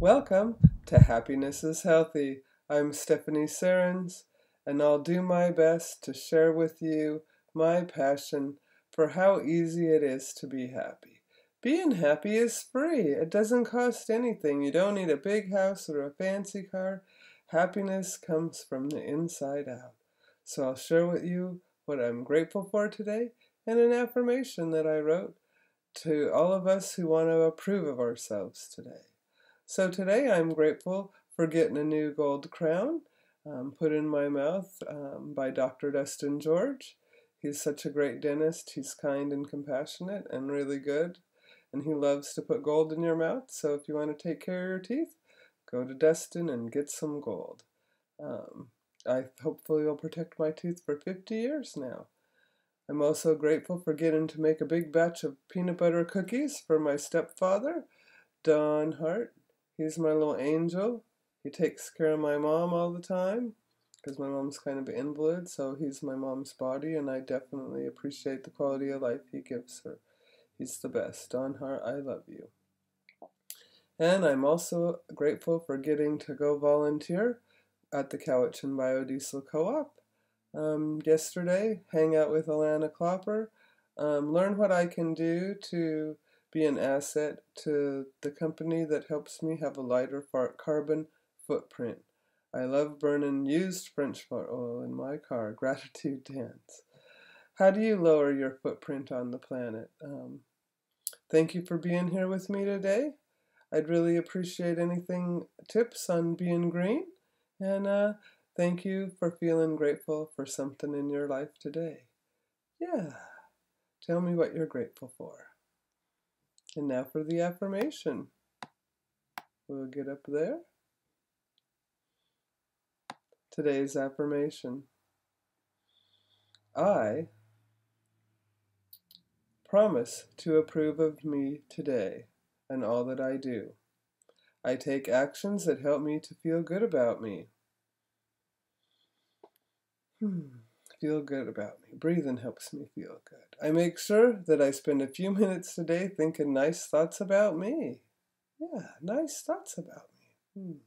Welcome to Happiness is Healthy. I'm Stephanie Cerins, and I'll do my best to share with you my passion for how easy it is to be happy. Being happy is free. It doesn't cost anything. You don't need a big house or a fancy car. Happiness comes from the inside out. So I'll share with you what I'm grateful for today and an affirmation that I wrote to all of us who want to approve of ourselves today. So today I'm grateful for getting a new gold crown um, put in my mouth um, by Dr. Dustin George. He's such a great dentist. He's kind and compassionate and really good. And he loves to put gold in your mouth. So if you want to take care of your teeth, go to Dustin and get some gold. Um, I hopefully will protect my tooth for 50 years now. I'm also grateful for getting to make a big batch of peanut butter cookies for my stepfather, Don Hart. He's my little angel. He takes care of my mom all the time because my mom's kind of an invalid, so he's my mom's body, and I definitely appreciate the quality of life he gives her. He's the best. Don Hart, I love you. And I'm also grateful for getting to go volunteer at the Cowichan Biodiesel Co-op um, yesterday, hang out with Alana Klopper, um, learn what I can do to be an asset to the company that helps me have a lighter carbon footprint. I love burning used French fry oil in my car. Gratitude dance. How do you lower your footprint on the planet? Um, thank you for being here with me today. I'd really appreciate anything tips on being green. And uh, Thank you for feeling grateful for something in your life today. Yeah, tell me what you're grateful for. And now for the affirmation. We'll get up there. Today's affirmation. I promise to approve of me today and all that I do. I take actions that help me to feel good about me. Hmm. Feel good about me. Breathing helps me feel good. I make sure that I spend a few minutes today thinking nice thoughts about me. Yeah, nice thoughts about me. Hmm.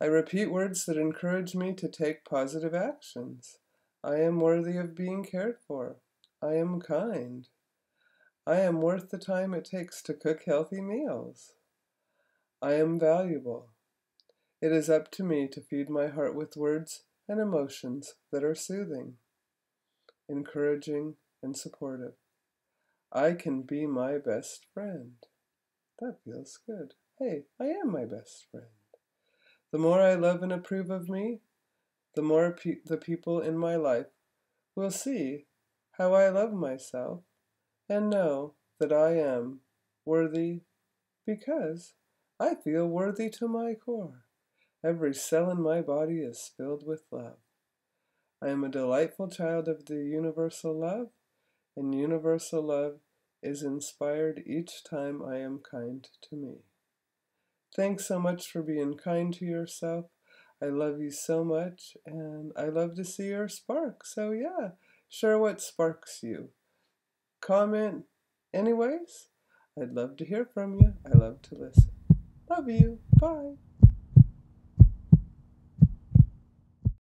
I repeat words that encourage me to take positive actions. I am worthy of being cared for. I am kind. I am worth the time it takes to cook healthy meals. I am valuable. It is up to me to feed my heart with words and emotions that are soothing, encouraging, and supportive. I can be my best friend. That feels good. Hey, I am my best friend. The more I love and approve of me, the more pe the people in my life will see how I love myself and know that I am worthy because I feel worthy to my core. Every cell in my body is filled with love. I am a delightful child of the universal love, and universal love is inspired each time I am kind to me. Thanks so much for being kind to yourself. I love you so much, and I love to see your spark. So, yeah, share what sparks you. Comment anyways. I'd love to hear from you. I love to listen. Love you. Bye.